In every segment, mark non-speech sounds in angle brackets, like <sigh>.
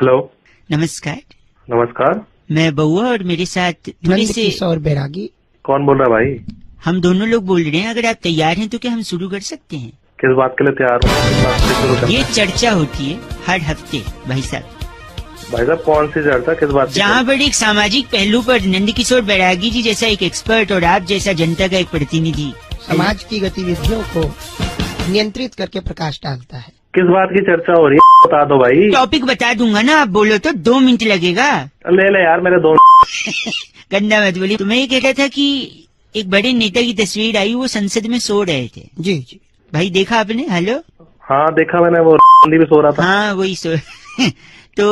Hello नमस्कार। नमस्कार। मैं बउआ और मेरे साथ थोड़े नंद से किशोर बैरागी। कौन बोल रहा है भाई? हम दोनों लोग बोल रहे हैं अगर आप तैयार हैं तो क्या हम शुरू कर सकते हैं? किस बात के लिए तैयार हूँ? ये चर्चा होती है हर हफ़्ते भाई साहब। भाई साहब कौन सी चर्चा किस बात जहाँ पर एक सामाजिक पहलू पर नंदकिशोर बैरागी जी जैसा एक एक्सपर्ट और आप जैसा जनता का एक प्रतिनिधि। समाज की गतिविधियों को नियंत्रित करके प्रकाश डालता है। किस बात की चर्चा हो रही है? बता दो भाई। टॉपिक बता दूँगा ना आप बोलो तो दो मिनट लगेगा। ले ले यार मेरे दो <laughs> गंदा मत बोली तुम्हें मैं ये कहता था कि एक बड़े नेता की तस्वीर आई वो संसद में सो रहे थे। जी जी। भाई देखा आपने? हेलो हाँ देखा मैंने वो <laughs> भी सो रहा था। हाँ वही सो <laughs> तो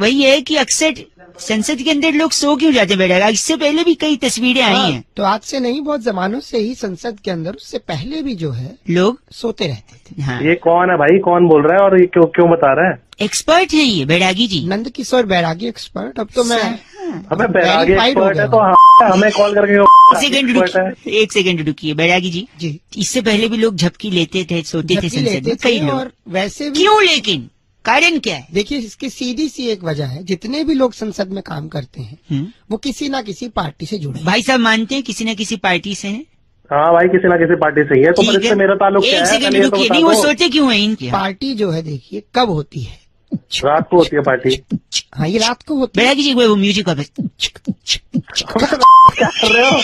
वही है कि अक्सर संसद के अंदर लोग सो क्यों जाते बैठा इससे पहले भी कई तस्वीरें आई हाँ, हैं। तो आज से नहीं बहुत जमानों से ही संसद के अंदर उससे पहले भी जो है लोग सोते रहते थे। हाँ। ये कौन है भाई? कौन बोल रहा है और ये क्यों क्यों बता रहा है? एक्सपर्ट है ये बैरागी जी। नंद किशोर बैरागी एक्सपर्ट अब तो मैं अबे बैरागी Verified एक्सपर्ट है तो हाँ, हमें कॉल करके एक सेकंड है। एक सेकंड रुकिए बैरागी जी। जी। इससे पहले भी लोग झपकी लेते थे सोते थे संसद लेते में कई लोग। वैसे भी क्यों लेकिन? कारण क्या है? देखिए इसकी सीधी सी एक वजह है जितने भी लोग संसद में काम करते हैं हम्म? वो किसी ना किसी पार्टी से जुड़े भाई साहब मानते हैं किसी न किसी पार्टी से हैं? हाँ भाई किसी ना किसी पार्टी से ही है तो पर इससे मेरा ताल्लुक क्या है? तो नहीं वो। सोते क्यों है इनके? पार्टी जो है देखिए कब होती है? रात को होती है पार्टी। हाँ ये रात को होती है। जी वो वो म्यूज़िक कर रहे हो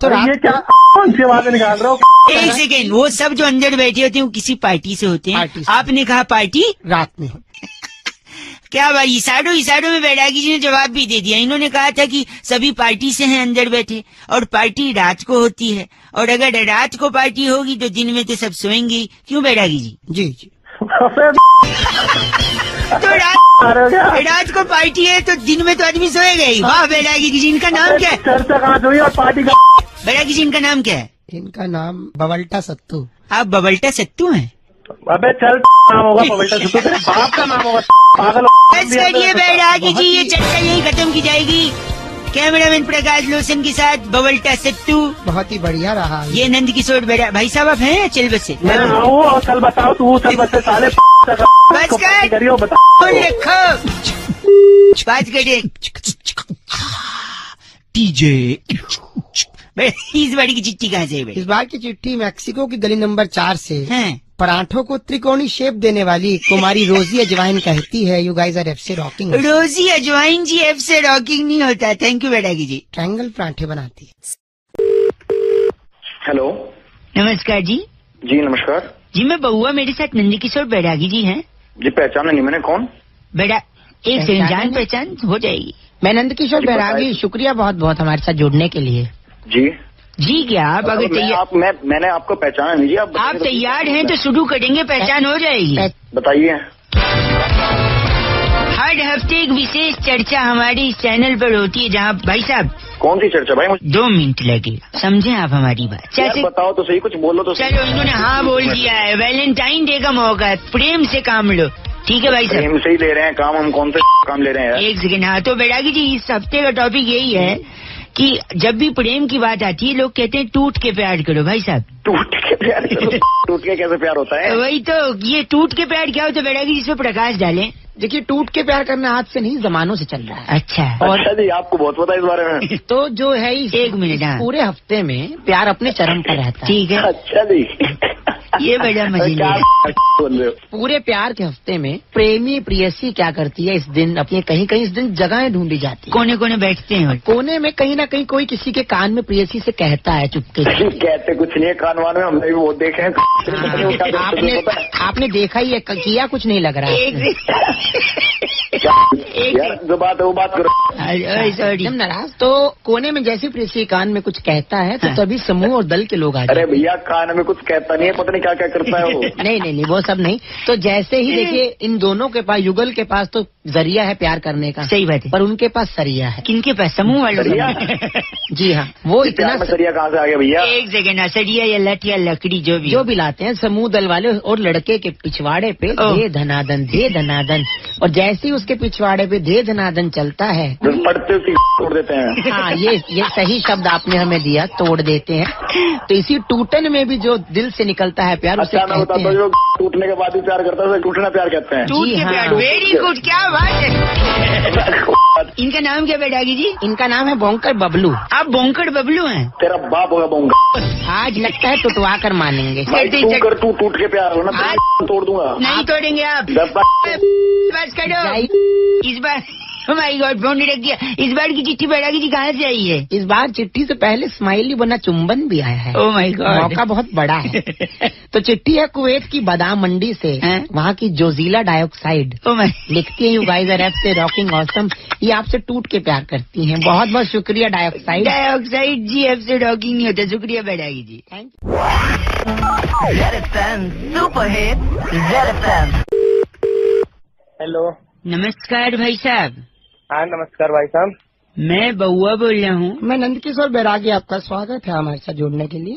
तो ये क्या कौन सी आवाज़ें निकाल रहे हो? एक सेकेंड वो सब जो अंदर बैठे होते हैं वो किसी पार्टी से होते हैं? से। आपने कहा पार्टी? रात में होती क्या भाई इसाडो इसाडो में बैरागी जी ने जवाब भी दे दिया। इन्होंने कहा था कि सभी पार्टी से हैं अंदर बैठे और पार्टी रात को होती है। और अगर रात को पार्टी होगी तो दिन में तो सब सोएँगे। क्यों बैरागी जी जी जी। तो रात रात को पार्टी है तो दिन में तो आदमी सोएगा ही। वाह बैरागी जी इनका नाम क्या है? पार्टी का बैरागी जी इनका नाम क्या है? इनका नाम बवल्टा सत्तू। आप बबल्टा सत्तू हैं? अबे चल नाम होगा पवित्र सिद्धू तेरे बाप का नाम होगा पागल बस करिए जी ये चर्चा यही खत्म की जाएगी। कैमरामैन प्रकाश लोसन के साथ बबल्टा सत्तू। बहुत ही बढ़िया रहा। ये नंद किशोर बैरा भाई साहब आप हैं चल बस? से मैं और कल बताओ तू चल बच्चे साले <laughs> बस। करियो बता। फ़ोन रखो। बात करिए। <laughs> टीजे। इस बारी की चिट्ठी कहाँ से इस बार की चिट्ठी मैक्सिको की गली नंबर चार से हैं। पराठों को त्रिकोणी शेप देने वाली कुमारी रोजी अजवाइन कहती है यू गाइस आर एफ़ से rocking Rosy Ajwain ji F से रॉकिंग नहीं होता। Thank you Bairagi ji. Triangle पराठे बनाती है। हेलो नमस्कार जी। जी नमस्कार। जी मैं बउआ मेरे साथ नंदी किशोर बैरागी जी हैं। जी पहचाना नहीं मैंने। कौन? बेटा एक सेकंड जान पहचान हो जाएगी। मैं नंद किशोर बैरागी शुक्रिया बहुत बहुत हमारे साथ जुड़ने के लिए। जी। जी क्या आप अगर मैं, तैयार आप मैं मैंने आपको पहचाना नहीं जी आप आप तो तैयार हैं तो शुरू करेंगे पहचान हो जाएगी। बताइए। हर हफ़्ते एक विशेष चर्चा हमारी इस चैनल पर होती है जहाँ भाई साहब कौन सी चर्चा? भाई मुझे दो मिनट लगेगा समझे आप हमारी बात? जैसे बताओ तो सही कुछ बोलो तो चलो इन्होंने हाँ बोल दिया है। वैलेंटाइन डे का मौका है प्रेम से काम लो। ठीक है भाई साहब? प्रेम से ही ले रहे हैं काम हम कौन से काम ले रहे हैं यार? एक सेकेंड हाँ तो बैरागी जी इस हफ़्ते का टॉपिक यही है कि जब भी प्रेम की बात आती है लोग कहते हैं टूट के प्यार करो भाई साहब। टूट के प्यार करो। <laughs> टूट के कैसे प्यार होता है? वही तो ये टूट के प्यार क्या होता है बैठा की जिसमें प्रकाश डालें। देखिए टूट के प्यार करना आज से नहीं जमानों से चल रहा है। अच्छा। और अच्छा जी आपको बहुत पता है इस बारे में। <laughs> तो जो है इस एक मिनट, हाँ। पूरे हफ़्ते में प्यार अपने चरम पर रहता है। ठीक है। अच्छा जी। <laughs> ये बड़ा मज़े क्या बोल रहे हो? पूरे प्यार के हफ़्ते में प्रेमी प्रियसी क्या करती है इस दिन अपनी कहीं कहीं इस दिन जगहें ढूंढी जाती है। कोने कोने बैठते हैं। कोने में कहीं ना कहीं कोई किसी के कान में प्रियसी से कहता है चुपके से। <laughs> कहते कुछ नहीं है कान वान में हमने भी वो देखे हैं। हाँ, आपने आपने देखा ही है किया कुछ नहीं लग रहा है। यार जो बात है वो बात करो। एकदम नाराज़। तो कोने में जैसे प्रियसी कान में कुछ कहता है तो हाँ। तभी समूह और दल के लोग आ अरे जाते हैं। भैया कान में कुछ कहता नहीं है पता नहीं क्या क्या करता है वो। <laughs> नहीं नहीं नहीं वो सब नहीं। तो जैसे ही देखिए इन दोनों के पास युगल के पास तो ज़रिया है प्यार करने का। सही बात है। पर उनके पास सरिया है। किनके पास? समूह वाले सरिया? <laughs> जी हाँ। वो इतना सरिया कहाँ से आ गया भैया? एक सेकंड सरिया या लठ या लकड़ी जो भी जो भी लाते हैं समूह दल वाले और लड़के के पिछवाड़े पे। दे धनादन दे धनादन और जैसे ही उसके पिछवाड़े पे धे धनादन चलता है। उसी तोड़ देते हैं। हाँ ये ये सही शब्द आपने हमें दिया तोड़ देते हैं। तो इसी टूटन में भी जो दिल से निकलता है प्यार उसे अच्छा उसे कहते हूँ हैं। जो टूटने के बाद ही प्यार करता है टूटना प्यार कहते हैं। जी हाँ। वेरी गुड क्या बात है। <laughs> इनका नाम क्या बैठागी जी? इनका नाम है बोंकर बबलू। आप बोंकर बबलू हैं? तेरा बाप होगा बोंकर आज लगता है टुटवा कर मानेंगे। तू कर तू टूट के प्यार हो ना आज- तो तोड़ दूँगा। नहीं तोड़ेंगे आप। बस करो इस बार माय गॉड फ़ोन रख दिया। इस बार की चिट्ठी बैठागी जी कहाँ से आई है? इस बार चिट्ठी से पहले स्माइली बना चुंबन भी आया है। ओ माय गॉड मौका बहुत बड़ा है। <laughs> तो चिट्ठी है कुवैत की बादाम मंडी से। वहाँ की जोजीला डाइऑक्साइड। माय <laughs> लिखती है यू गाइस आर एफ़ से रॉकिंग ऑसम ये आपसे टूट के प्यार करती है। बहुत बहुत शुक्रिया डाइऑक्साइड। डाइऑक्साइड जी एफ़ से रॉकिंग नहीं होता। शुक्रिया Baithagi ji. Thank you hello नमस्कार भाई साहब। हाँ नमस्कार भाई साहब। मैं बउआ बोल रहा हूँ। मैं नंदकिशोर बैरागी आपका स्वागत है हमारे साथ जुड़ने के लिए।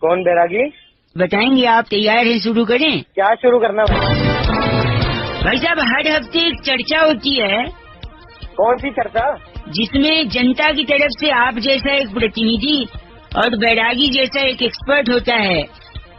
कौन बैरागी? बताएँगे आप तैयार हैं शुरू करें। क्या शुरू करना भाई भाई साहब हर हफ़्ते एक चर्चा होती है। कौन सी चर्चा? जिसमें जनता की तरफ़ से आप जैसा एक प्रतिनिधि और बैरागी जैसा एक एक्सपर्ट होता है।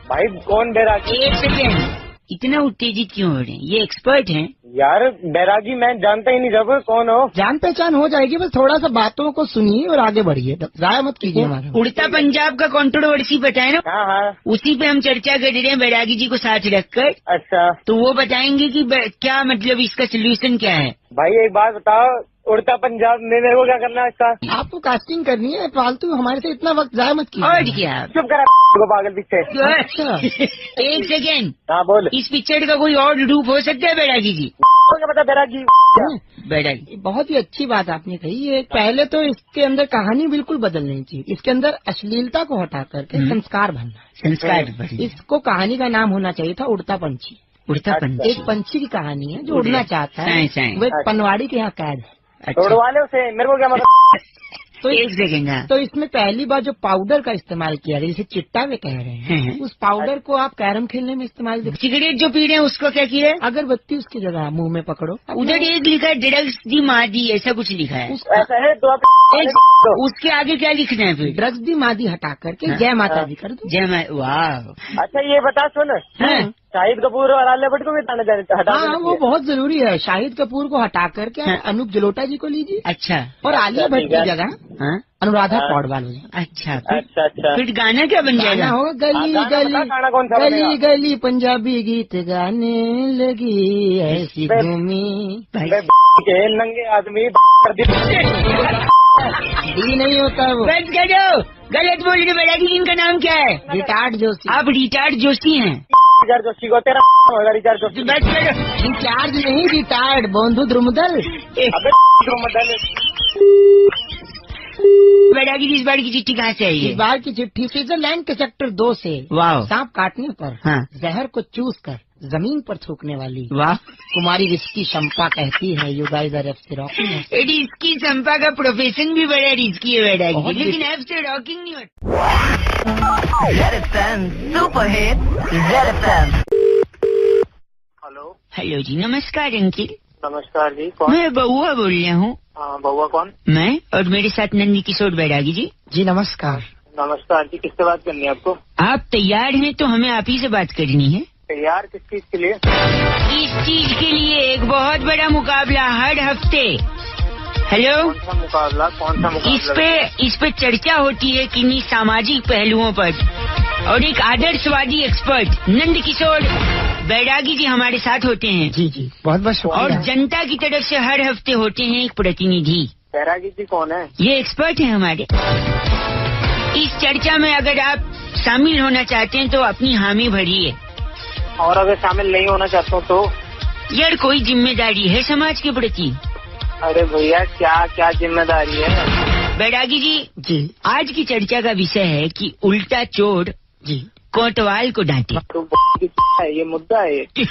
भाई कौन बैरागी? एक सेकेंड इतना उत्तेजित क्यों हो रहे हैं? ये एक्सपर्ट हैं। यार बैरागी मैं जानता ही नहीं जब कौन हो? जान पहचान हो जाएगी बस थोड़ा सा बातों को सुनिए और आगे बढ़िए। जाया मत कीजिए हमारा। उड़ता पंजाब का कॉन्ट्रोवर्सी बताए ना? हाँ हाँ। उसी पे हम चर्चा कर रहे हैं बैरागी जी को साथ रखकर। अच्छा। तो वो बताएँगे कि क्या मतलब इसका सोल्यूशन क्या है? भाई एक बात बताओ उड़ता पंजाब में मेरे को क्या करना है इसका? आपको कास्टिंग करनी है फालतू हमारे से इतना वक्त जाया मत कीजिए। चुप करा को पागल पीछे। अच्छा। एक सेकेंड हाँ बोल। इस पिक्चर का कोई और रूप हो सकता है बैरागी जी क्या पता बैरागी बैरागी। ये बहुत ही अच्छी बात आपने कही। ये पहले तो इसके अंदर कहानी बिल्कुल बदलनी चाहिए। इसके अंदर अश्लीलता को हटा करके हम्म। संस्कार भरना संस्कार इसको कहानी का नाम होना चाहिए था उड़ता पंछी। उड़ता अच्छा। पंछी। एक पंछी की कहानी है जो उड़ना चाहता है। वो एक पनवाड़ी के यहाँ कैद है। अच्छा। उसे मेरे को क्या मतलब? <laughs> तो एक सेकेंड हाँ। तो इसमें पहली बार जो पाउडर का इस्तेमाल किया गया जिसे चिट्टा में कह रहे हैं हम्म। उस पाउडर को आप कैरम खेलने में इस्तेमाल कर सिगरेट जो पी रहे हैं उसको क्या किया? है अगरबत्ती उसकी जगह मुँह में पकड़ो। उधर एक लिखा है ड्रग्स दी मादी ऐसा कुछ लिखा है। ऐसा है तो उसके आगे क्या लिखना है फिर? ड्रग्स दी मादी हटा करके हाँ। जय माता दी कर दो। जय मा वाह। अच्छा ये बता सुन। हाँ। शाहिद कपूर और आलिया भट्ट को भी हटाना चाहिए हटा हाँ वो बहुत ज़रूरी है। शाहिद कपूर को हटा करके हाँ। अनूप जलोटा जी को लीजिए। अच्छा। और आलिया भट्ट की जगह हाँ। अनुराधा हाँ। पौडवाल हो जाए। अच्छा अच्छा अच्छा। फिर गाना क्या बन गाना जाएगा होगा गली हाँ, गली बता, गाना कौन सा गली गली पंजाबी गीत गाने लगी ऐसी के नंगे आदमी दी। नहीं होता वो। करो गलत बोल रहे बैरागी जी इनका नाम क्या है? रिटार्ड जोशी। आप रिटार्ड जोशी हैं। रिचार्ज जोशी को तेरा होगा रिचार्ज तो रिटार्ड नहीं रिटायर्ड बंधु द्रुमदल। अबे जो मदन इस बार की चिट्ठी कहाँ से आई है? इस बार की चिट्ठी स्विट्जरलैंड के सेक्टर दो से वाह सांप काटने पर हाँ। जहर को चूस कर ज़मीन पर थूकने वाली। वाह। कुमारी रिस्की शंपा कहती है यू गाइस आर एफ़ से रॉकिंग रिस्की चंपा का प्रोफेशन भी बड़ा रिस्की है बहुत लेकिन। ऐप से रॉकिंग नहीं होता। हेलो हेलो जी नमस्कार अंकिल। नमस्कार जी कौन? मैं बउआ बोल रहा हूँ। हाँ बउआ कौन? मैं और मेरे साथ नंदी किशोर बैरागी जी। जी नमस्कार। नमस्कार जी किससे बात करनी है आपको? आप तैयार हैं तो हमें आप ही से बात करनी है। तैयार किस चीज़ के लिए? इस चीज़ के लिए एक बहुत बड़ा मुकाबला हर हफ़्ते। हेलो कौन सा मुकाबला? कौन सा इस मुकाबला पे इस पे चर्चा होती है किन्हीं सामाजिक पहलुओं पर। और एक आदर्शवादी एक्सपर्ट नंद किशोर बैरागी जी हमारे साथ होते हैं। जी जी। बहुत बहुत शुक्रिया। और जनता की तरफ़ से हर हफ़्ते होते हैं एक प्रतिनिधि। बैरागी जी कौन है? ये एक्सपर्ट है हमारे। इस चर्चा में अगर आप शामिल होना चाहते हैं तो अपनी हामी भरिए। और अगर शामिल नहीं होना चाहता हूँ तो? यार कोई ज़िम्मेदारी है समाज के प्रति? अरे भैया क्या क्या ज़िम्मेदारी है? बैरागी जी जी। आज की चर्चा का विषय है कि उल्टा चोर जी। कोटवाल को डांटे। तो ये मुद्दा है। <laughs>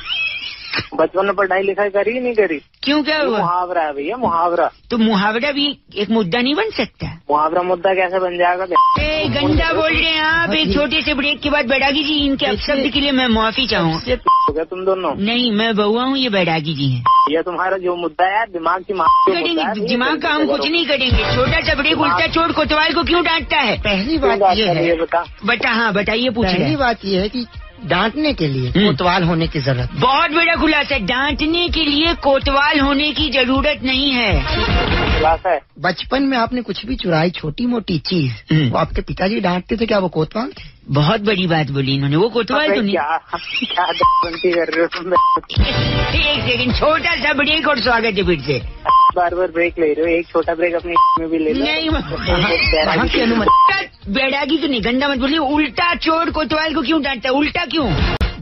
बचपन में पढ़ाई लिखाई करी नहीं करी। क्यों क्या हुआ? मुहावरा है भैया मुहावरा। तो मुहावरा भी एक मुद्दा नहीं बन सकता? मुहावरा मुद्दा कैसे बन जाएगा? ए, गंदा बोल रहे हैं आप। एक छोटे से ब्रेक के बाद बैरागी जी इनके अपशब्द के लिए मैं माफ़ी चाहूँ। तुम दोनों। नहीं मैं बउआ हूँ ये बैरागी जी है। ये तुम्हारा जो मुद्दा है दिमाग की है, करेंगे दिमाग का हम कुछ नहीं करेंगे। छोटा चबड़े उल्टा चोट कोतवाल को क्यों डांटता है? पहली बात बात ये है? है बता। बता हाँ बताइए पूछ रहे पहली बात ये है कि डांटने के लिए हम्म। कोतवाल होने की ज़रूरत बहुत बड़ा खुलासा डांटने के लिए कोतवाल होने की ज़रूरत नहीं है। खुलासा बचपन में आपने कुछ भी चुराई छोटी मोटी चीज़ हम्म। वो आपके पिताजी डांटते थे क्या वो कोतवाल थे? बहुत बड़ी बात बोली इन्होंने वो कोतवाल तो नहीं। क्या क्या कर रहे हो एक सेकंड छोटा सा ब्रेक और स्वागत है फिर से। बार बार ब्रेक ले रहे हो एक छोटा ब्रेक अपने <laughs> में भी ले लो। नहीं अनुमति <laughs> बैरागी <laughs> तो नहीं गंदा मत बोलिए उल्टा चोर कोतवाल को क्यों डांटता है उल्टा क्यों?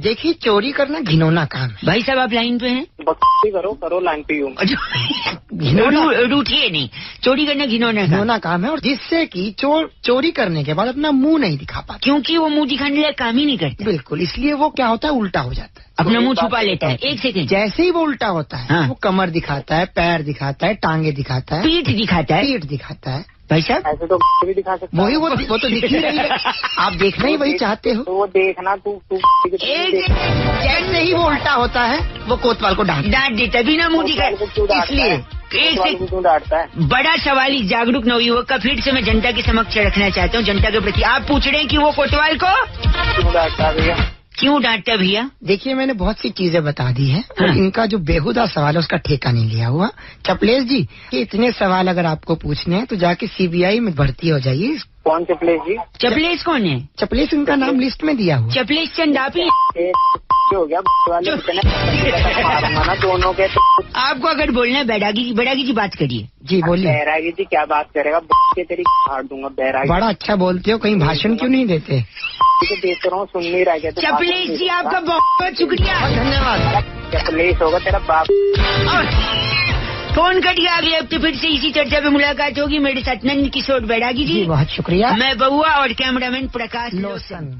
देखिए चोरी करना घिनौना काम है। भाई साहब आप लाइन पे हैं? बकवासी करो करो लाइन पे हूँ घिनौना? रू- रूठिए नहीं। चोरी करना घिनौना घिनौना काम है और जिससे कि चोर चोरी करने के बाद अपना मुँह नहीं दिखा पाता। क्योंकि वो मुँह दिखाने लायक काम ही नहीं करता। बिल्कुल इसलिए वो क्या होता है उल्टा हो जाता है। अपना मुँह छुपा लेता है। एक सेकंड। जैसे ही वो उल्टा होता है हाँ। वो कमर दिखाता है पैर दिखाता है टांगे दिखाता है पीठ दिखाता है। पीठ दिखाता है। भाई साहब? ऐसे तो भी दिखा सकता वही वो वो तो दिख ही रही है। आप देखना ही वही चाहते हो। तो वो देखना तू तू एक जैसे ही वो उल्टा होता है। वो कोतवाल को डांट डांट देता बिना मुँह दिखा को इसलिए एक से डांटता है? बड़ा सवाल इस जागरूक नवयुवक का। फिर से मैं जनता के समक्ष रखना चाहता हूँ जनता के प्रति। आप पूछ रहे हैं कि वो कोतवाल को? क्यों डांटता भैया? क्यों डांटता भैया? देखिए मैंने बहुत सी चीज़ें बता दी हैं और हाँ। इनका जो बेहुदा सवाल है उसका ठेका नहीं लिया हुआ। चपलेश जी ये इतने सवाल अगर आपको पूछने हैं तो जाके सीबीआई में भर्ती हो जाइए। कौन से प्लेस जी? चपलेश कौन है? चपलेश इनका नाम लिस्ट में दिया हुआ। है। चपलेश चंद आप ही गया दोनों के तो आपको अगर बोलना है बैरागी जी बैरागी जी बात करिए। जी बोलिए। बैरागी जी क्या बात करेगा? के तेरी फाड़ दूँगा बैरागी। बड़ा अच्छा बोलते हो कहीं भाषण क्यों नहीं देते? जी देख रहा हूँ सुन नहीं रहा क्या? तू चपलेश जी आपका बहुत बहुत शुक्रिया। धन्यवाद। चपलेश होगा तेरा बाप? और फ़ोन कट गया अगले हफ़्ते फिर से इसी चर्चा में मुलाकात होगी? मेरे साथ नंद किशोर बैरागी जी। जी बहुत शुक्रिया। मैं बउआ और cameraman Prakash Losan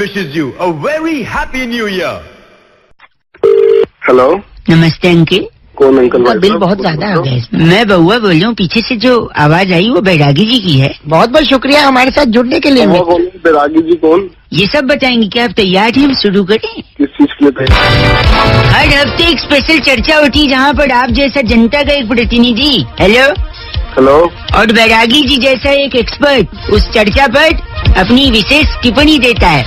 wishes you a very happy new year. Hello नमस्ते अंकिल। कौन अंकल इनका भाई बिल बहुत ज़्यादा आ गया इसमें। मैं बउआ बोल रहा हूँ पीछे से जो आवाज़ आई वो बैरागी जी की है। बहुत बहुत शुक्रिया हमारे साथ जुड़ने के लिए वो बैरागी जी कौन? ये सब बताएँगे क्या आप तैयार हैं हम शुरू करें? किस चीज़ के लिए हर हफ़्ते एक स्पेशल चर्चा होती है जहाँ पर आप जैसा जनता का एक प्रतिनिधि हेलो हेलो और बैरागी जी जैसा एक एक्सपर्ट उस चर्चा पर अपनी विशेष टिप्पणी देता है।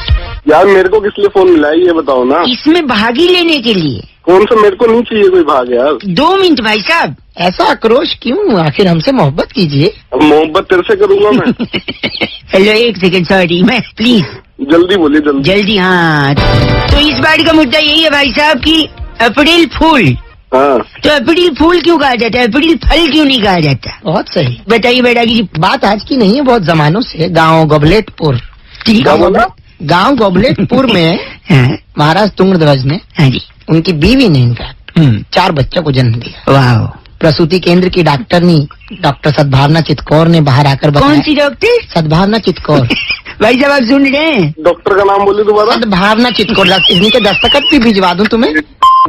यार मेरे को किस लिए फ़ोन मिला है ये बताओ ना। इसमें भागी लेने के लिए। कौन सा मेरे को नहीं चाहिए कोई भाग यार। दो मिनट भाई साहब ऐसा आक्रोश क्यों आखिर हमसे मोहब्बत कीजिए। अब मोहब्बत तेरे से करूँगा मैं। <laughs> हेलो एक सेकंड सॉरी मैं प्लीज़ जल्दी बोलिए जल्दी। जल्दी हाँ। तो इस बार का मुद्दा यही है भाई साहब की अप्रैल फूल। हाँ। तो अप्रैल फूल क्यों कहा जाता है? अप्रैल फल क्यों नहीं कहा जाता? बहुत सही। बताइए बेटा की बात आज की नहीं है बहुत जमानों से। गाँव गोबलेटपुर ठीक बोला? गाँव गोबलेटपुर में महाराज <laughs> महाराज तुंगध्वज ने हाँ जी। उनकी बीवी ने इनफैक्ट हम्म। चार बच्चों को जन्म दिया। वाह प्रसूति केंद्र की डॉक्टर ने डॉक्टर सद्भावना चितकौर ने बाहर आकर कौन सी डॉक्टर? सद्भावना चितकौर <laughs> भाई जब आप सुन रहे हैं? डॉक्टर का नाम बोले दोबारा। सद्भावना चितकौर डॉक्टर इनके दस्तखत भी भिजवा दूँ तुम्हें?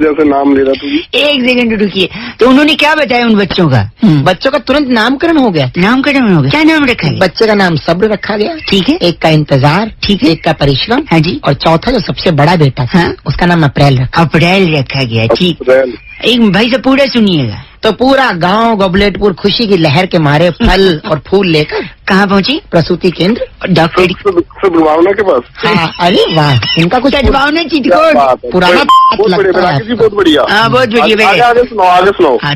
जैसे नाम ले रहा था एक सेकंड रुकिए। तो उन्होंने क्या बताया उन बच्चों का? बच्चों का तुरंत नामकरण हो गया। नामकरण हो गया। क्या नाम रखा है बच्चे का नाम सब्र रखा गया। ठीक है। एक का इंतज़ार ठीक है। एक का परिश्रम। है जी। और चौथा जो सबसे बड़ा बेटा था हाँ। उसका नाम अप्रैल रखा अप्रैल रखा गया ठीक। अप्रैल। एक भाई से पूरा सुनिएगा। तो पूरा गाँव गबलेटपुर खुशी की लहर के मारे फल और फूल लेकर कहाँ पहुँची? प्रसूति केंद्र डॉक्टर के पास। हाँ अरे वाह इनका कुछ सद्भावना चिटकोट पुराना बहुत बढ़िया लगता है बहुत बढ़िया। हाँ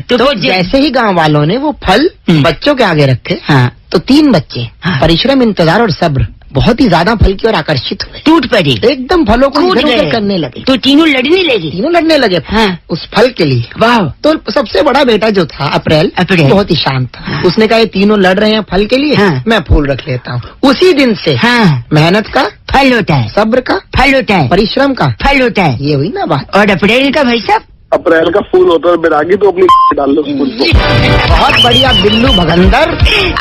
तो तो जैसे जैसे ही गाँव वालों ने वो फल हम्म। बच्चों के आगे रखे हाँ। तो तीन बच्चे हाँ। परिश्रम इंतज़ार और सब्र। बहुत ही ज़्यादा फल की ओर आकर्षित हुए। टूट पड़ी। एकदम फलों को। करने लगे। तो तीनों लड़ने लगे? तीनों लड़ने लगे हाँ। उस फल के लिए। वाह। तो सबसे बड़ा बेटा जो था अप्रैल अप्रैल। बहुत ही शांत था। हाँ। उसने कहा ये तीनों लड़ रहे हैं फल के लिए हाँ। मैं फूल रख लेता हूँ। उसी दिन से हाँ। मेहनत का फल होता है। सब्र का फल होता है। परिश्रम का फल होता है। ये हुई ना बात। और अप्रैल का भाई साहब अप्रैल का फूल होता है बैरागी तो अपनी <laughs> डाल लो फूल को। बहुत बढ़िया बिल्लू भगंदर।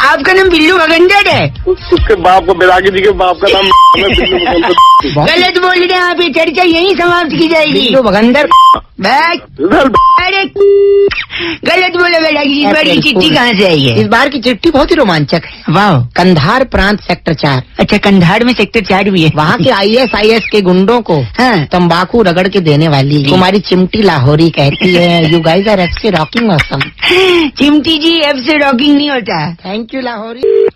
आपका नाम बिल्लू भगंदर है? उस- उसके बाप को बैरागी जी के बाप का नाम <laughs> है, गलत बोल रहे हैं आप ये चर्चा यही समाप्त की जाएगी। बिल्लू भगंदर। <laughs> गलत बोले बेटा कि इस बार की चिट्ठी कहाँ से आई है? इस बार की चिट्ठी बहुत ही रोमांचक है। वाह। कंधार प्रांत सेक्टर चार। अच्छा कंधार में सेक्टर चार भी है। वहाँ के आईएसआईएस के गुंडों को हाँ। तंबाकू रगड़ के देने वाली तुम्हारी चिमटी लाहौरी कहती है यू गाइस आर एक्से रॉकिंग ऑसम चिमटी जी अब से रॉकिंग नहीं होता। Thank you Lahori.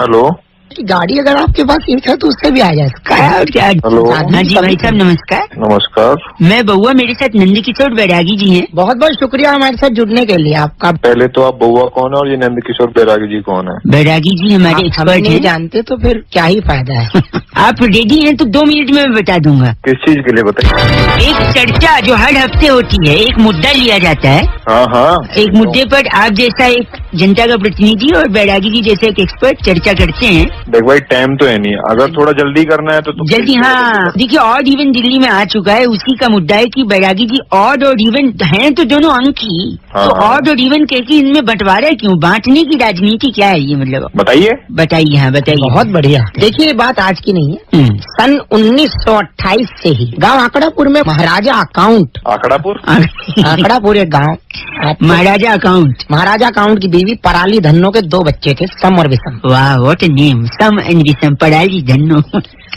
हेलो। की गाड़ी अगर आपके पास एक है तो उससे भी आ जा सकता क्या और क्या हेलो। हाँ जी भाई साहब नमस्कार। नमस्कार। मैं बउआ मेरे साथ नंदी किशोर बैरागी जी हैं। बहुत बहुत शुक्रिया हमारे साथ जुड़ने के लिए आपका। पहले तो आप बउआ कौन है और ये नंद किशोर बैरागी जी कौन है? बैरागी जी हमारे एक्सपर्ट नहीं हैं। जानते तो फिर क्या ही फ़ायदा है? <laughs> आप रेडी हैं तो दो मिनट में मैं बता दूँगा। किस चीज़ के लिए बताइए? एक चर्चा जो हर हफ़्ते होती है एक मुद्दा लिया जाता है। हाँ हाँ। एक मुद्दे पर आप जैसा एक जनता का प्रतिनिधि और बैरागी जी जैसे एक एक्सपर्ट चर्चा करते हैं। देख भाई टाइम तो है नहीं। अगर थोड़ा जल्दी करना है तो तुम जल्दी हाँ। देखिए ऑड इवन दिल्ली में आ चुका है। उसी का मुद्दा है कि बैरागी जी ऑड और इवन हैं तो दोनों अंक ही। हाँ, तो हाँ। ऑड और इवन कह के इनमें बंटवारा क्यों? बांटने की राजनीति क्या है ये मतलब? बताइए। बताइए हाँ बताइए। बहुत बढ़िया। देखिए ये बात आज की नहीं है। हम्म। सन 1928 से ही गाँव आंकड़ापुर में महाराजा अकाउंट आकड़ापुर? आंकड़ापुर एक गाँव। आप- महाराजा अकाउंट महाराजा अकाउंट की बीवी पराली धन्नो के दो बच्चे थे सम और विषम। वाह व्हाट नेम सम विषम धनो धन्नो।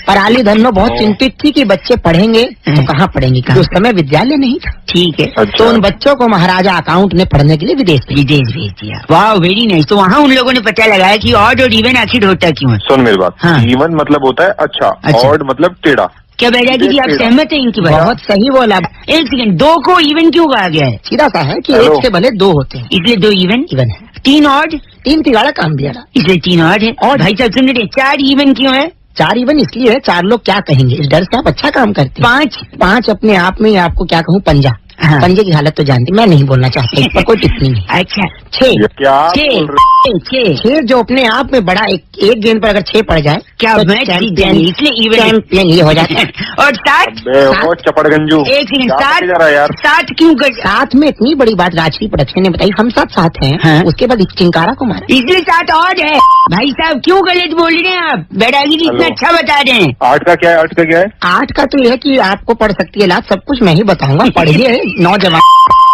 पराली धनो बहुत चिंतित थी कि बच्चे पढ़ेंगे तो हम्म। कहाँ पढ़ेंगे? क्योंकि उस समय विद्यालय नहीं था। ठीक है। अच्छा तो उन बच्चों को महाराजा अकाउंट ने पढ़ने के लिए विदेश विदेश भेज दिया। वाह वेरी नाइस तो वहाँ उन लोगों ने पता लगाया की ऑड और इवन आखिर होता क्यों सुन मेरी बात। हाँ। इवन मतलब होता है अच्छा अच्छा। ऑड मतलब टेढ़ा। क्या बैरागी जी आप सहमत हैं इनकी बात? बहुत सही बोला। एक सेकंड दो को इवन क्यों कहा गया है? सीधा सा है कि एक से भले दो होते हैं। इसलिए दो इवन इवन है। तीन ऑड तीन तिगाड़ा काम दिया इसलिए तीन ऑड है। और भाई साहब सुन रहे चार इवन क्यों है? चार इवन इसलिए है चार लोग क्या कहेंगे? इस डर से आप अच्छा काम करते हैं। पाँच। पाँच अपने आप में आपको क्या कहूँ? पंजा। हाँ। पंजे की हालत तो जानती मैं नहीं बोलना चाहता पर कोई टिप्पणी नहीं। अच्छा छह। क्या छह जो अपने आप में बड़ा एक एक गेंद पर अगर छह पड़ जाए क्या तो चैंपियन- इसलिए इवन चैंपियन ये हो जाता है। <laughs> और सात अबे चपड़गंजू। एक सेकंड क्या सात करके जा रहा है यार? सात क्यों कर साथ में इतनी बड़ी बात राजश्री प्रोडक्शन ने बताई हम साथ साथ हैं हाँ। उसके बाद चिंकारा को मारा। इसलिए सात और है। भाई साहब क्यों गलत बोल रहे हैं आप? बैरागी जी इतना अच्छा बता रहे हैं आठ का क्या है? आठ का क्या है? आठ का तो यह है कि आपको पढ़ सकती है लात सब कुछ मैं ही बताऊँगा पढ़िए नौजवान।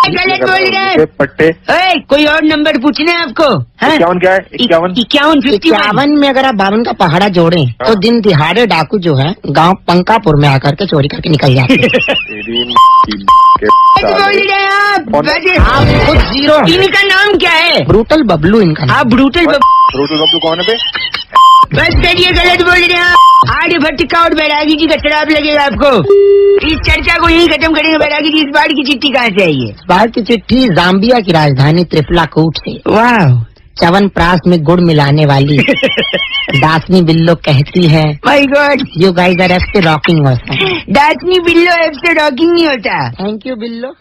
गलत बोल रहे हैं? पट्टे। ओए, कोई और नंबर पूछना है आपको? इक्यावन क्या है? इक्यावन। इक्यावन फिफ्टी इक्यावन में अगर आप बावन का पहाड़ा जोड़े तो हाँ। दिन दिहाड़े डाकू जो है गाँव पंकापुर में आकर के चोरी करके निकल जाते हैं। <laughs> हैं आप? खुद ज़ीरो। इनका नाम क्या है? ब्रूटल बबलू इनका नाम। आप ब्रूटल रोटू बब्लू कौन है बस करिए गलत बोल रहे हैं आप। आर्य भट्ट का और बैरागी जी का शराब लगेगा आपको। इस चर्चा को यही खत्म करेंगे बैरागी जी इस बार की चिट्ठी कहाँ से आई है? भारत की चिट्ठी जाम्बिया की राजधानी त्रिफलाकूट से वाह चवन प्रास में गुड़ मिलाने वाली। <laughs> दासनी बिल्लो कहती है my god you guys are F से रॉकिंग वॉसन दासनी बिल्लो ऐप से रॉकिंग नहीं होता। Thank you Billo.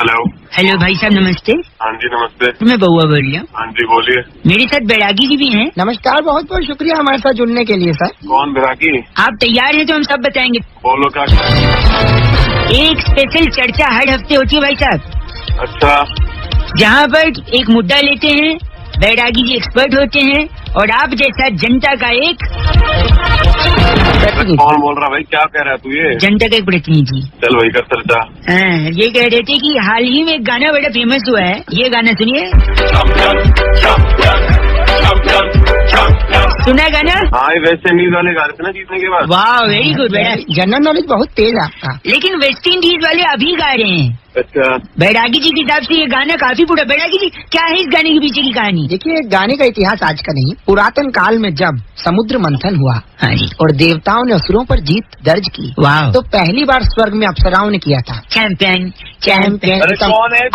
Hello hello भाई साहब नमस्ते। हाँ जी नमस्ते। मैं बउआ बोल रहा हूँ। हाँ जी बोलिए। मेरे साथ बैरागी जी भी हैं। नमस्कार बहुत बहुत शुक्रिया हमारे साथ जुड़ने के लिए सर। कौन बैरागी? आप तैयार हैं तो हम सब बताएँगे। बोलो क्या एक स्पेशल चर्चा हर हफ़्ते होती है भाई साहब। अच्छा। जहाँ पर एक मुद्दा लेते हैं बैरागी जी एक्सपर्ट होते हैं और आप जैसा जनता का एक कौन बोल रहा भाई? क्या कह रहा है तू ये? जनता का एक प्रतिनिधि। चल वही कर चर्चा। हाँ, ये कह रहे थे कि हाल ही में एक गाना बड़ा फ़ेमस हुआ है। ये गाना सुनिए। सुना है गाना? हाँ वेस्ट इंडीज वाले गा रहे थे ना जीतने के बाद। वाह वेरी गुड बेटा जनरल नॉलेज बहुत तेज आपका। लेकिन वेस्ट इंडीज वाले अभी गा रहे हैं। अच्छा। बैरागी जी की हिसाब से ये गाना काफ़ी बुरा बैरागी जी क्या है इस गाने के पीछे की कहानी? देखिए गाने का इतिहास आज का नहीं। पुरातन काल में जब समुद्र मंथन हुआ हाँ जी। और देवताओं ने असुरों पर जीत दर्ज की वाह। तो पहली बार स्वर्ग में अप्सराओं ने किया था। चैंपियन चैंपियन अरे कौन है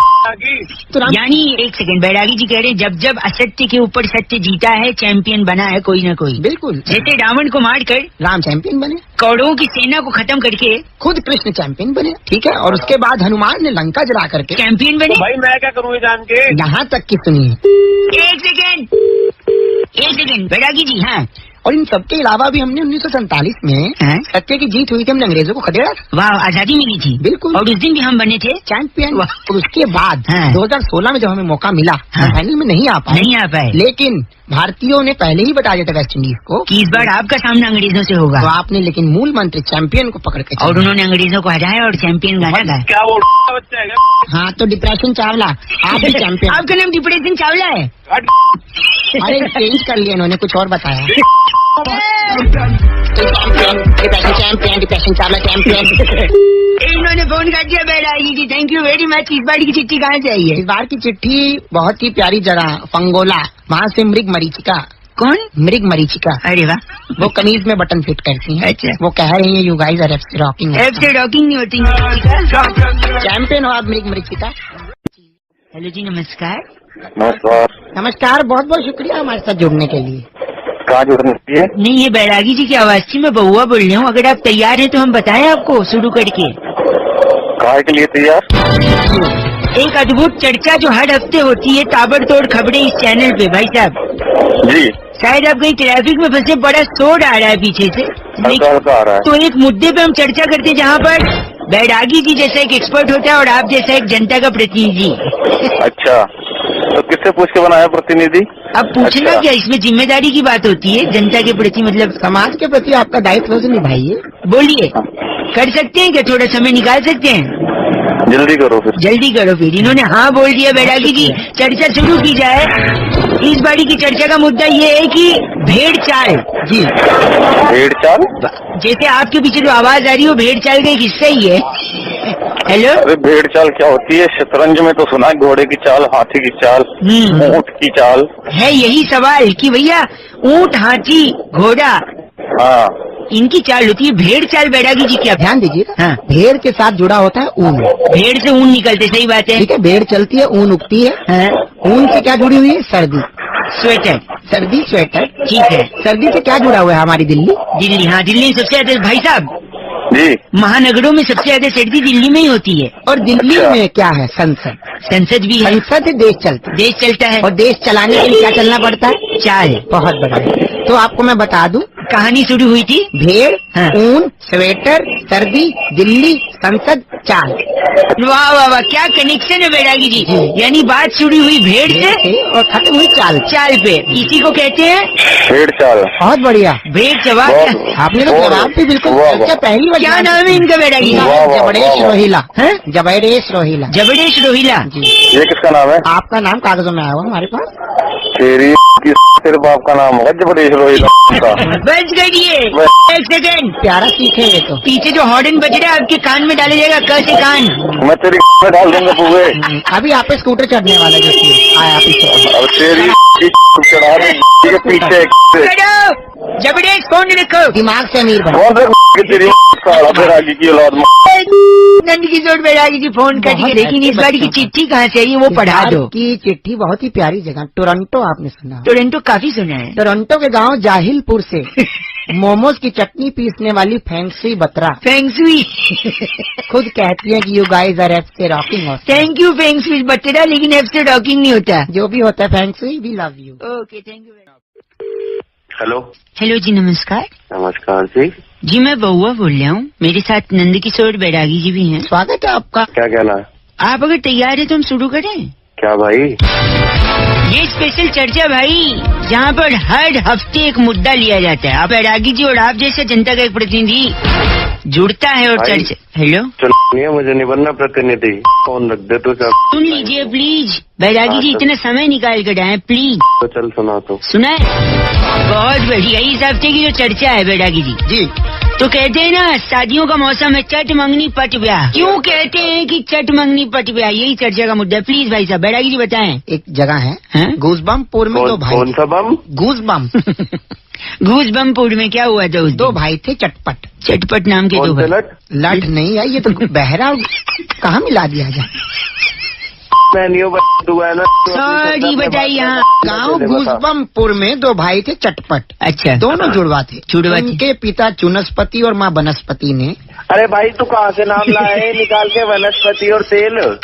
तो यानी एक सेकंड बैरागी जी कह रहे हैं जब जब असत्य के ऊपर सत्य जीता है चैंपियन बना है कोई ना कोई। बिल्कुल। जैसे रावण को मार कर राम चैंपियन बने। कौड़ों की सेना को खत्म करके खुद कृष्ण चैंपियन बने ठीक है? और उसके बाद हनुमान ने लंका जला करके चैंपियन बने। भाई मैं क्या करूँ जान के? यहाँ तक की सुनिए। एक सेकेंड एक सेकंड बैरागी जी हाँ। और इन सबके अलावा भी हमने उन्नीस में हाँ? सत्य की जीत हुई थी हमने अंग्रेज़ों को खदेड़ा वाह आज़ादी मिली थी। बिल्कुल। और उस दिन भी हम बने थे। चैंपियन। और उसके बाद हाँ। 2016 में जब हमें मौका मिला हाँ। फाइनल में नहीं आ पाए। नहीं आ पाए। लेकिन भारतीयों ने पहले ही बता दिया था वेस्ट इंडीज को कि इस बार आपका सामना अंग्रेज़ों से होगा। तो आपने लेकिन मूल मंत्र चैंपियन को पकड़ के और उन्होंने अंग्रेज़ों को हटाया और चैंपियन गाना गाया। क्या वो है हाँ तो डिप्रेशन चावला। आप भी <laughs> चैंपियन। आपका नाम डिप्रेशन चावला है। अरे चेंज कर लिया इन्होंने कुछ और बताया। <laughs> चैंपियन <laughs> इन्होंने फ़ोन कर दिया Bairagi ji thank you very much इस बार की चिट्ठी कहाँ से आई है? इस बार की चिट्ठी बहुत ही प्यारी जगह फंगोला वहाँ से मृग मरीचिका। कौन? मृग मरीचिका। अरे वाह। वो कमीज में बटन फिट करती है। अच्छा। वो कह रही है you guys are F rocking F से डॉकिंग नहीं होती चैंपियन हो आप मृग मरीचिका। हेलो जी नमस्कार। नमस्कार। नमस्कार बहुत बहुत शुक्रिया हमारे साथ जुड़ने के लिए। कहाँ जुड़ने के लिए? नहीं ये बैरागी जी की आवाज़ थी मैं बहुआ बोल रही हूँ। अगर आप तैयार हैं तो हम बताएँ आपको शुरू करके। कहा के लिए तैयार? एक अद्भुत चर्चा जो हर हफ़्ते होती है ताबड़तोड़ खबरें इस चैनल पे भाई साहब। जी। शायद आप कहीं ट्रैफ़िक में फंसे बड़ा शोर आ रहा है पीछे से। हल्का हल्का आ रहा है। तो एक मुद्दे पे हम चर्चा करते हैं जहाँ पर बैरागी जी जैसा एक एक्सपर्ट होता है और आप जैसा एक जनता का प्रतिनिधि। अच्छा। तो किससे पूछ के बनाया प्रतिनिधि? अब पूछना अच्छा। क्या? इसमें ज़िम्मेदारी की बात होती है। जनता के प्रति मतलब समाज के प्रति आपका दायित्व से निभाइए। बोलिए कर सकते हैं क्या? थोड़ा समय निकाल सकते हैं? जल्दी करो फिर। जल्दी करो फिर। इन्होंने हाँ बोल दिया बैरागी जी चर्चा शुरू की जाए। इस बारी की चर्चा का मुद्दा ये है कि भेड़ चाल। जी। भेड़ चाल? जैसे आपके पीछे जो आवाज़ आ रही है भेड़ चाल का एक हिस्सा ही है। हेलो अरे भेड़ चाल क्या होती है? शतरंज में तो सुना है घोड़े की चाल हाथी की चाल हम्म। ऊँट की चाल। है यही सवाल कि भैया ऊँट हाथी घोड़ा? हाँ। इनकी चाल होती है भेड़ चाल बैरागी जी क्या ध्यान दीजिए हाँ। भेड़ के साथ जुड़ा होता है ऊन। भेड़ से ऊन निकलते सही बात है। ठीक है भेड़ चलती है ऊन उगती है। हाँ, ऊन से क्या जुड़ी हुई है? सर्दी। स्वेटर। सर्दी स्वेटर। ठीक है। सर्दी से क्या जुड़ा हुआ है हमारी दिल्ली? दिल्ली हाँ दिल्ली में सबसे ज़्यादा भाई साहब। जी। महानगरों में सबसे ज़्यादा सर्दी दिल्ली में ही होती है। और दिल्ली अच्छा। में क्या है संसद? संसद भी है। संसद से देश चलता देश चलता है। और देश चलाने के लिए क्या चलना पड़ता है? चाल। बहुत बढ़िया। तो आपको मैं बता दूँ कहानी शुरू हुई थी। भेड़ हाँ। ऊन स्वेटर सर्दी दिल्ली संसद चाल। वाह वाह वाह क्या कनेक्शन है बैरागी जी। यानी बात शुरू हुई भेड़ से और खत्म हुई चाल। चाल पे। इसी को कहते हैं भेड़ चाल। बहुत बढ़िया। भेड़ जवाब आपने तो जवाब भी बिल्कुल अच्छा पहली बार क्या नाम है इनका बैरागी है जबड़ेश वाह। रोहिला। हैं? जबड़ेश रोहिला। जबड़ेश रोहिला। जी। ये किसका नाम है? आपका नाम कागजों में आया हुआ हमारे पास। तेरी की तेरे बाप का नाम होगा जबरेश रोहित का बच गई एक सेकंड प्यारा तो। पीछे जो हॉर्डन बज रहा है आपके कान में डाले जाएगा कैसे कान। मैं तेरी में डाल दूँगा पूरे। अभी आप स्कूटर चढ़ने वाला जो आया तेरी चढ़ा पीछे जबड़ेश फ़ोन रखो दिमाग से अमीर बनो। कौन सा तेरी साला की औलाद नंद किशोर बैरागी जी फ़ोन कर लेकिन इस बार की चिट्ठी कहाँ से आई वो पढ़ा दो। की चिट्ठी बहुत ही प्यारी जगह टोरंटो आपने सुना। टोरेंटो काफ़ी सुना है। टोरंटो के गाँव जाहिलपुर से। <laughs> मोमोज की चटनी पीसने वाली फैंक्सी बत्रा। फेंगसुई। खुद कहती है कि यू गाइस आर एफ़ से रॉकिंग और thank you feng shui Batera लेकिन एफ़ से रॉकिंग नहीं होता। जो भी होता है thanks we love you okay thank you hello hello जी नमस्कार। नमस्कार जी। जी मैं बउआ बोल रहा हूँ। मेरे साथ नंद किशोर बैरागी जी भी हैं। स्वागत है आपका। क्या कहना है? आप अगर तैयार है तो हम शुरू करें? क्या भाई? ये स्पेशल चर्चा भाई जहाँ पर हर हफ़्ते एक मुद्दा लिया जाता है। आप बैरागी जी और आप जैसे जनता का एक प्रतिनिधि। जुड़ता है और। चर्चा हेलो? चलिए मुझे नहीं बनना प्रतिनिधि। फ़ोन रख दे तो सुन लीजिए प्लीज़ बैरागी जी हाँ, तो- इतना समय निकाल कर आए प्लीज़ तो चल सुना तो। सुना है? बहुत बढ़िया। इस हफ़्ते की जो चर्चा है बैरागी जी। जी। तो कहते हैं ना शादियों का मौसम है चट मंगनी पट ब्याह। क्यों कहते हैं कि चट मंगनी पट ब्याह? यही चर्चा का मुद्दा है। प्लीज़ भाई साहब बैरागी जी बताएँ। एक जगह है हैं? घूसबमपुर में दो भाई कौन सा बम? घूसबम घूस बमपुर में क्या हुआ था दो भाई थे चटपट। चटपट नाम के दो लट? लट नहीं है ये तो <laughs> बहरा कहाँ मिला दिया जाए हूँ है में बताइए यहाँ। गाँव। घूसबमपुर में दो भाई थे चटपट। अच्छा। दोनों जुड़वा थे जुड़वा के पिता चुनस्पति और माँ वनस्पति ने। अरे भाई तू कहाँ से नाम लाए निकाल के वनस्पति और तेल।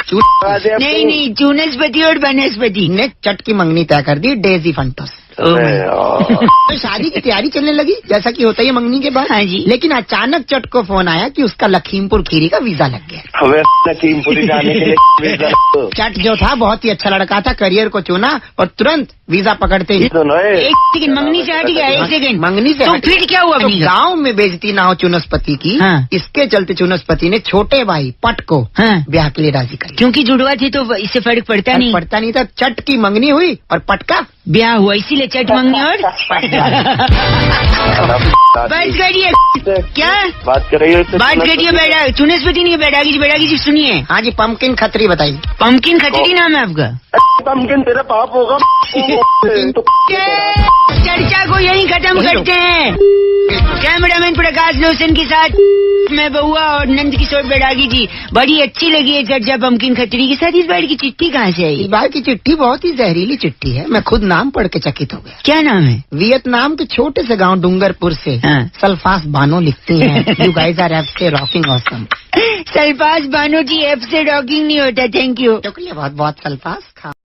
नहीं नहीं चूनस्पति और बनस्पति ने चट की मंगनी तय कर दी डेजी फंटोस। <laughs> तो शादी की तैयारी चलने लगी जैसा कि होता ही है मंगनी के बाद हाँ जी। लेकिन अचानक चट को फ़ोन आया कि उसका लखीमपुर खीरी का वीज़ा लग गया। <laughs> हमें लखीमपुरी जाने के लिए <laughs> चट जो था बहुत ही अच्छा लड़का था करियर को चुना और तुरंत वीज़ा पकड़ते ही एक सेकंड मंगनी से हट गया एक सेकंड। मंगनी से तो फिर क्या हुआ? तो गाँव में बेजती ना हो चुनस्पति की हाँ। इसके चलते चुनस्पति ने छोटे भाई पट को हाँ। ब्याह के लिए राज़ी कर क्योंकि जुड़वा थी तो इससे फ़र्क पड़ता नहीं। पड़ता नहीं था। चट की मंगनी हुई और पट का ब्याह हुआ इसीलिए चट मंगनी और? <laughs> <laughs> बस करिए। क्या? बात कर रही हो इससे बात करिए बैठा चुनस्पति नहीं बैठागी जी बैठागी जी सुनिए। हाँ जी पंपकिन खतरी बताइए। पंपकिन खतरी नाम है आपका। पंपकिन तेरा पाप होगा। <laughs> तो चर्चा को यही खत्म करते हैं। कैमरामैन प्रकाश लोशन के साथ मैं बउआ और नंद किशोर बैरागी जी। बड़ी अच्छी लगी है चर्चा पंपकिन खत्री के साथ। इस बार की चिट्ठी कहाँ से आई? इस बार की चिट्ठी बहुत ही जहरीली चिट्ठी है। मैं खुद नाम पढ़ के चकित हो। गया क्या नाम है? वियतनाम के छोटे से गाँव डूंगरपुर से हाँ। सल्फास बानो लिखती हैं। You guys are F rocking awesome Sulfas Bano ji F से रॉकिंग नहीं होता थैंक यू शुक्रिया बहुत बहुत सल्फास खा।